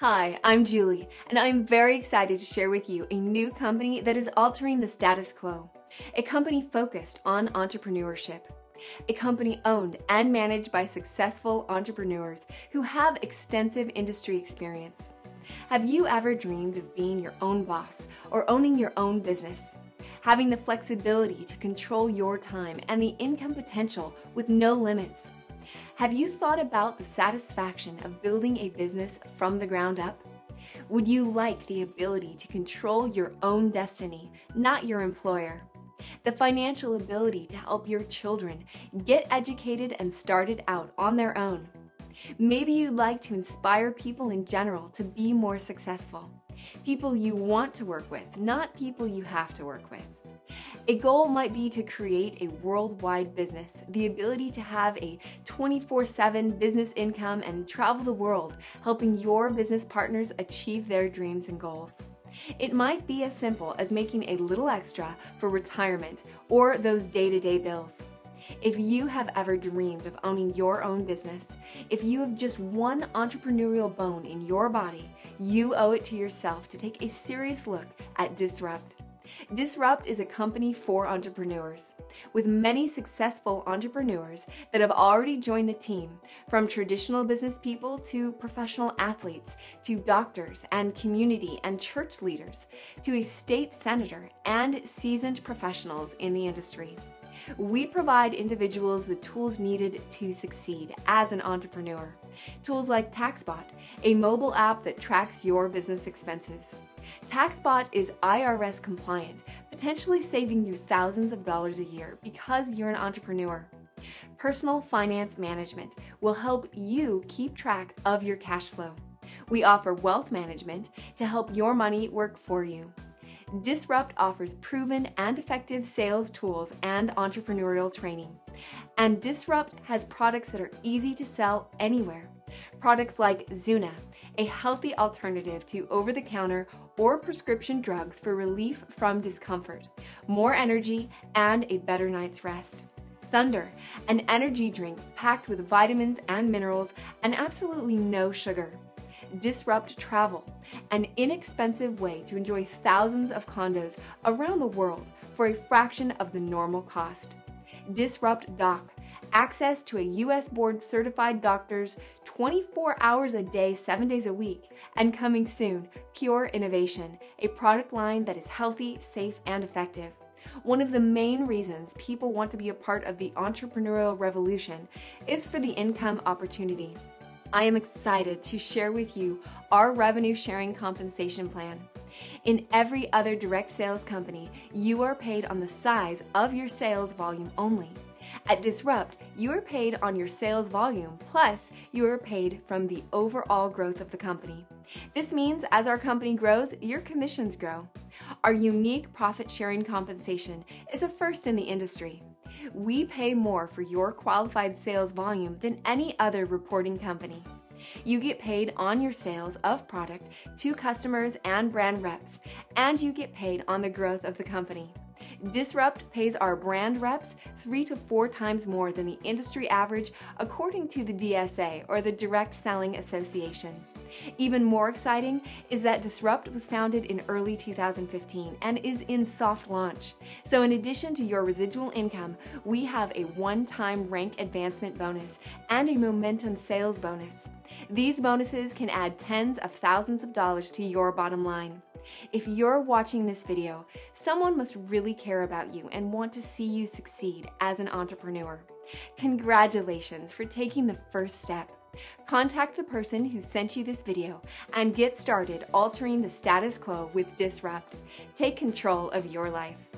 Hi, I'm Julie, and I'm very excited to share with you a new company that is altering the status quo. A company focused on entrepreneurship. A company owned and managed by successful entrepreneurs who have extensive industry experience. Have you ever dreamed of being your own boss or owning your own business? Having the flexibility to control your time and the income potential with no limits? Have you thought about the satisfaction of building a business from the ground up? Would you like the ability to control your own destiny, not your employer? The financial ability to help your children get educated and started out on their own? Maybe you'd like to inspire people in general to be more successful. People you want to work with, not people you have to work with. A goal might be to create a worldwide business, the ability to have a 24 7 business income and travel the world, helping your business partners achieve their dreams and goals. It might be as simple as making a little extra for retirement or those day to day bills. If you have ever dreamed of owning your own business, if you have just one entrepreneurial bone in your body, you owe it to yourself to take a serious look at Disrupt. Disrupt is a company for entrepreneurs, with many successful entrepreneurs that have already joined the team, from traditional business people to professional athletes, to doctors and community and church leaders, to a state senator and seasoned professionals in the industry. We provide individuals the tools needed to succeed as an entrepreneur. Tools like TaxBot, a mobile app that tracks your business expenses. TaxBot is IRS compliant, potentially saving you thousands of dollars a year because you're an entrepreneur. Personal Finance Management will help you keep track of your cash flow. We offer wealth management to help your money work for you. Disrupt offers proven and effective sales tools and entrepreneurial training. And Disrupt has products that are easy to sell anywhere. Products like Zuna, a healthy alternative to over the counter or prescription drugs for relief from discomfort, more energy, and a better night's rest. Thunder, an energy drink packed with vitamins and minerals and absolutely no sugar. Disrupt Travel, an inexpensive way to enjoy thousands of condos around the world for a fraction of the normal cost. Disrupt Doc, access to a US board certified doctors 24 hours a day, 7 days a week, and coming soon, Pure Innovation, a product line that is healthy, safe, and effective. One of the main reasons people want to be a part of the entrepreneurial revolution is for the income opportunity. I am excited to share with you our revenue sharing compensation plan. In every other direct sales company, you are paid on the size of your sales volume only. At Disrupt, you are paid on your sales volume, plus, you are paid from the overall growth of the company. This means as our company grows, your commissions grow. Our unique profit sharing compensation is a first in the industry. We pay more for your qualified sales volume than any other reporting company. You get paid on your sales of product to customers and brand reps, and you get paid on the growth of the company. Disrupt pays our brand reps three to four times more than the industry average, according to the DSA or the Direct Selling Association. Even more exciting is that Disrupt was founded in early 2015 and is in soft launch. So, in addition to your residual income, we have a one time rank advancement bonus and a momentum sales bonus. These bonuses can add tens of thousands of dollars to your bottom line. If you're watching this video, someone must really care about you and want to see you succeed as an entrepreneur. Congratulations for taking the first step. Contact the person who sent you this video and get started altering the status quo with Disrupt. Take control of your life.